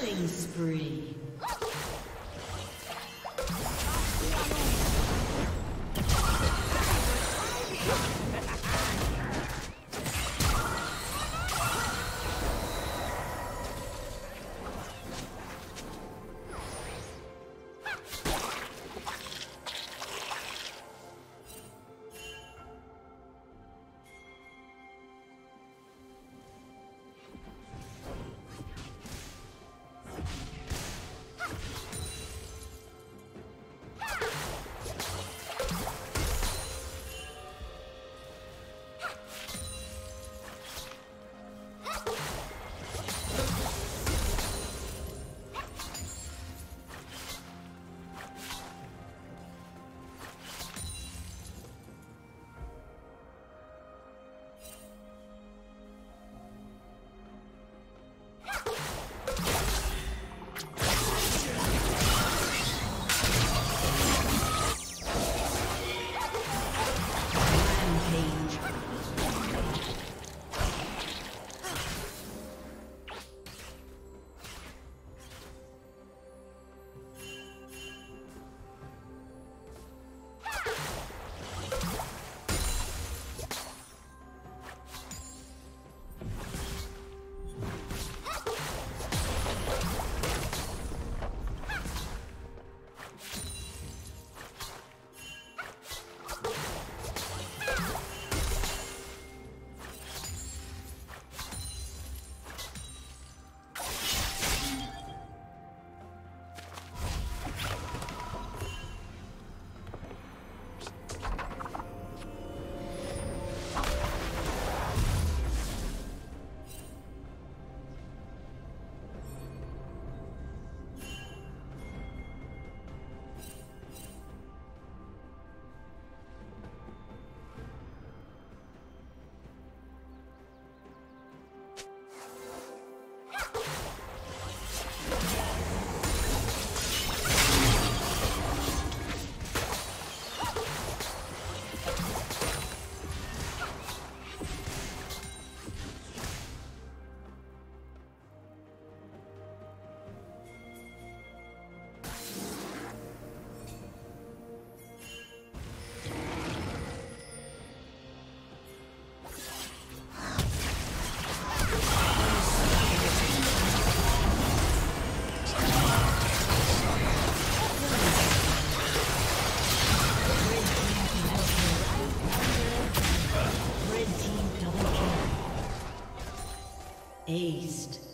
Killing spree. Haste.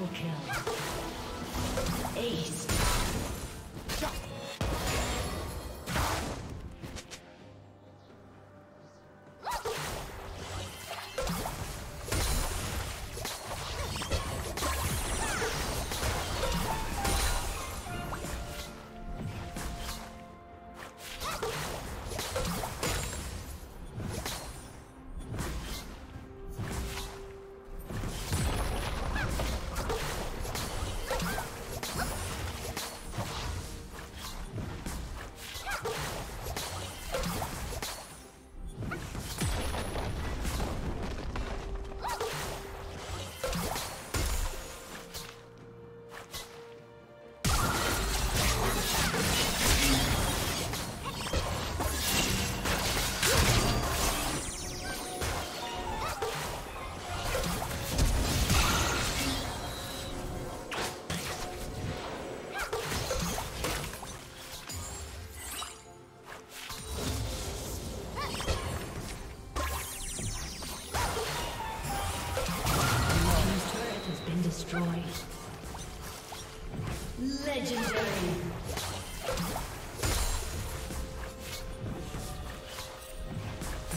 Triple kill. Ace. Shot.